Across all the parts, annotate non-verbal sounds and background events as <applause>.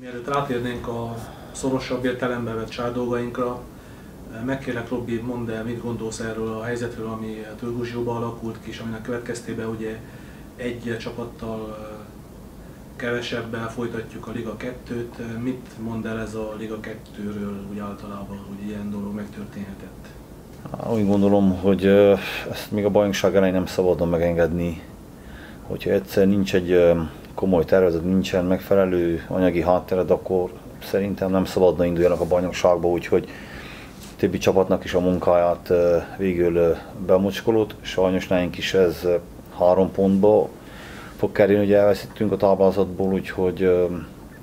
Mielőtt rátérnénk a szorosabb értelembe vett családolgainkra, megkérlek Robbi, mondd el, mit gondolsz erről a helyzetről, ami Törguzsióban alakult ki, és aminek következtében ugye egy csapattal kevesebbel folytatjuk a Liga 2-t. Mit mond el ez a Liga 2-ről úgy általában, hogy ilyen dolog megtörténhetett? Úgy gondolom, hogy ezt még a bajnokság elején nem szabadna megengedni, hogyha egyszer nincs egy komoly tervezet, nincsen megfelelő anyagi háttered, akkor szerintem nem szabadna induljanak a bajnokságba, úgyhogy többi csapatnak is a munkáját végül bemocskolott. Sajnos nekünk is ez három pontba fog kerülni, hogy elveszítünk a táblázatból, úgyhogy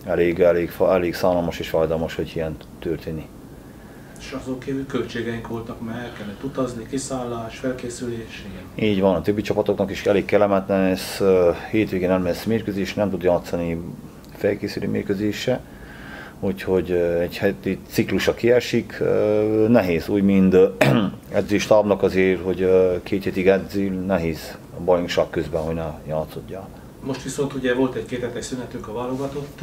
elég, elég, elég szánalmas és fájdalmas, hogy ilyen történik. És azok kívül költségeink voltak, mert el kellett utazni, kiszállás, felkészülés. Igen. Így van, a többi csapatoknak is elég kellemetlen, ez hétvégén nem lesz mérkőzés, nem tud játszani felkészülő mérkőzése úgyhogy egy heti ciklusa kiesik. Nehéz, úgy mind <clears throat> edzéstábnak azért, hogy két hétig edzül, nehéz a bajnokság közben, hogy ne játszodja. Most viszont ugye volt egy két szünetünk a válogatott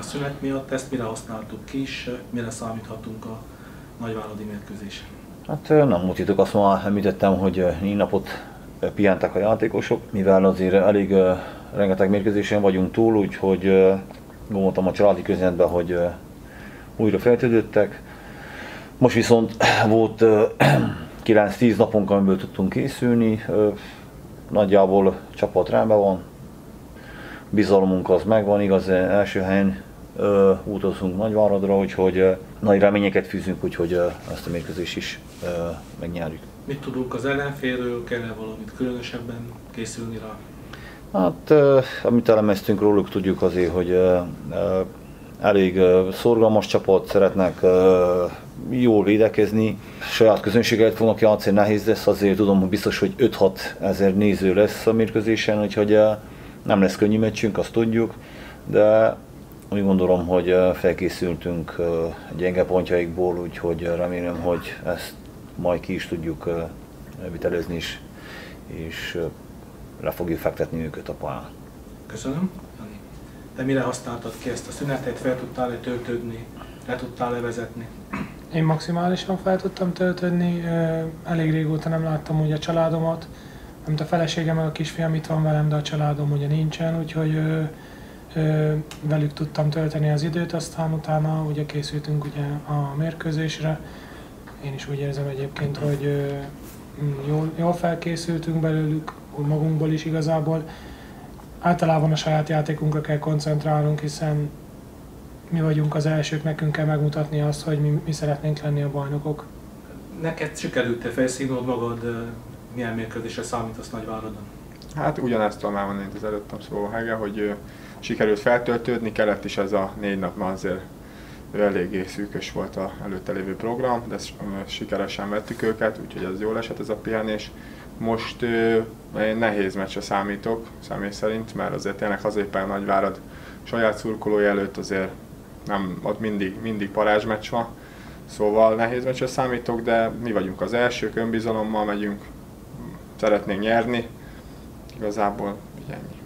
a szünet miatt, ezt mire használtuk ki is, mire számíthatunk a nagyvállalati mérkőzésen? Hát nem mutatok, azt már említettem, hogy négy napot pihentek a játékosok, mivel azért elég rengeteg mérkőzésen vagyunk túl, úgyhogy gondoltam a családi közönetben, hogy újra feltődöttek. Most viszont volt 9-10 <clears throat> napunk, amiből tudtunk készülni. Nagyjából csapat rendben van. Bizalmunk az megvan, igaz, első helyen utazunk Nagyváradra, úgyhogy nagy reményeket fűzünk, úgyhogy ezt a mérkőzést is megnyerjük. Mit tudunk az ellenfélről, kell-e valamit különösebben készülni rá? Hát, amit elemeztünk róluk, tudjuk azért, hogy elég szorgalmas csapat, szeretnek jól védekezni, saját közönséget fognak játszani, nehéz lesz, azért tudom, hogy biztos, hogy 5-6 ezer néző lesz a mérkőzésen, úgyhogy nem lesz könnyű meccsünk, azt tudjuk, de úgy gondolom, hogy felkészültünk gyenge pontjaikból, úgyhogy remélem, hogy ezt majd ki is tudjuk vitelezni is, és le fogjuk fektetni őket a pályán. Köszönöm. Te mire használtad ki ezt a szünetet? Fel tudtál-e töltődni? Le tudtál-e vezetni? Én maximálisan fel tudtam töltődni, elég régóta nem láttam ugye a családomat, nem a feleségem, a kisfiam itt van velem, de a családom ugye nincsen, úgyhogy velük tudtam tölteni az időt, aztán utána ugye készültünk ugye a mérkőzésre. Én is úgy érzem egyébként, hogy ö, jól, jól felkészültünk belőlük, magunkból is igazából. Általában a saját játékunkra kell koncentrálnunk, hiszen mi vagyunk az elsők, nekünk kell megmutatni azt, hogy mi, mi szeretnénk lenni a bajnokok. Neked sikerült-e magad, milyen mérkőzésre számítasz Nagyváradon? Hát ugyanezt tudom elmondani, mint az előttem szóló hege, hogy sikerült feltöltődni, kellett is ez a négy nap, már azért eléggé szűkös volt a előtte lévő program, de sikeresen vettük őket, úgyhogy ez jól esett ez a pihenés. Most én nehéz meccsre számítok, személy szerint, mert azért tényleg hazépel Nagyvárad saját szurkolói előtt azért nem, ott mindig, mindig parázsmeccs van. Szóval nehéz meccsre számítok, de mi vagyunk az elsők, önbizalommal megyünk, szeretnénk nyerni. Igazából ennyi.